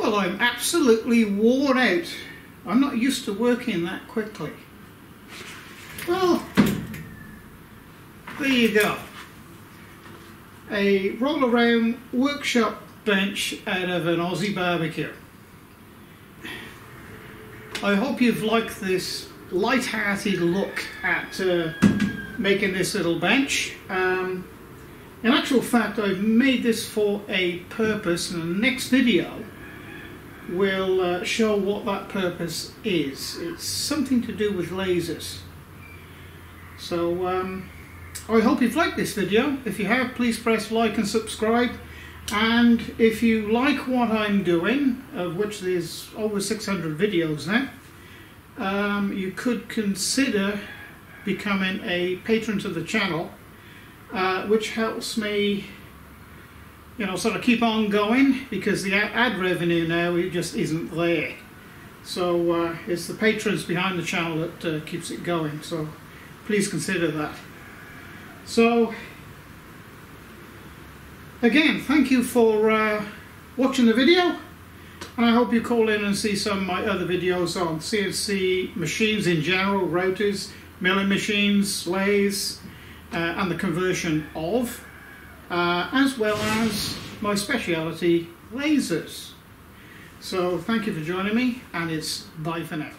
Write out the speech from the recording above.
Well, I'm absolutely worn out. I'm not used to working that quickly. Well, there you go. A roll around workshop bench out of an Aussie barbecue. I hope you've liked this light-hearted look at uh, making this little bench. Um, in actual fact, I've made this for a purpose, and the next video will uh, show what that purpose is. It's something to do with lasers. So um, I hope you've liked this video. If you have, please press like and subscribe. And if you like what I'm doing, of which there's over 600 videos now, um, you could consider becoming a patron to the channel, uh, which helps me you know, sort of keep on going because the ad revenue now it just isn't there. So uh, it's the patrons behind the channel that uh, keeps it going. So please consider that. So again, thank you for uh, watching the video. And I hope you call in and see some of my other videos on CNC machines in general, routers, milling machines, lathes, uh, and the conversion of uh, as well as my speciality lasers. So thank you for joining me and it's bye for now.